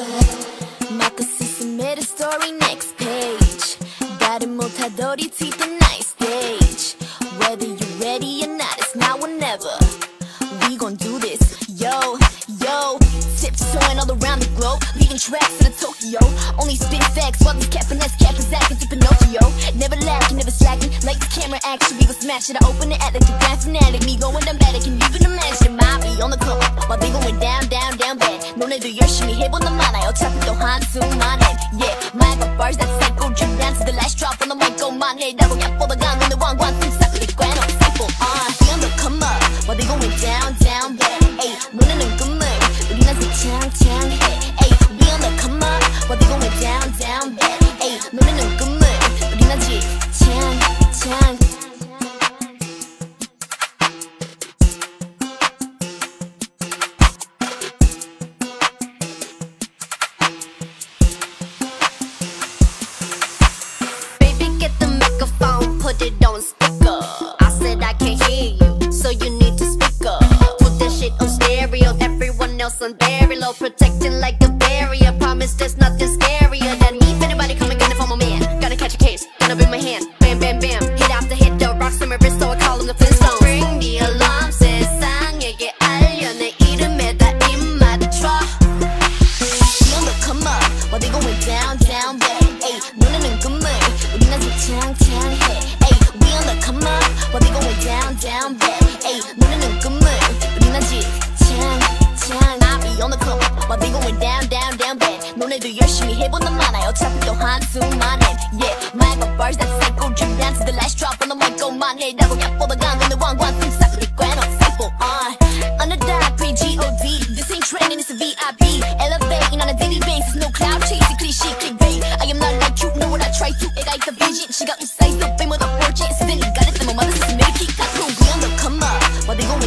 막고 story next page. the stage. Whether you're ready or not it's now or never. We gon' do this. Yo yo. Tiptoeing all around the globe. Leaving tracks in the Tokyo. Only spit facts while these cat finesse cat is acting deep Pinocchio Never lacking, never slacking. Like the camera action. We gon' smash it. I open it at like the grand fanatic Me going dramatic and even imagine? Maya be on the cover while they going down 너네도 열심히 해보는 많아요 어차피 또 한숨만 해 Yeah my got bars that cycle Drip down to the last drop on the mic 고만 해라고 약보다가 너네 왕관 Microphone, put it on speaker. I said I can't hear you, so you need to speak up. Put that shit on stereo, everyone else on very low, protecting 너네도 열심히 해보는 많아요 어차피 또 한숨만 해 Yeah my got bars that cycle drip down to the last drop on the mic 고만 해라고 약보다가 너네 왕관 틈싹 리quan on simple on Underdog pre-G-O-D This ain't training it's a VIP Elevating on a daily basis No cloud chasing cliche clickbait I am not like you know what I try to 애가 있다 vision 시간 사이즈 빼모다 fortune 스탠이 가렸다 뭐 말을 쓰지 make it got through We on the come up While they going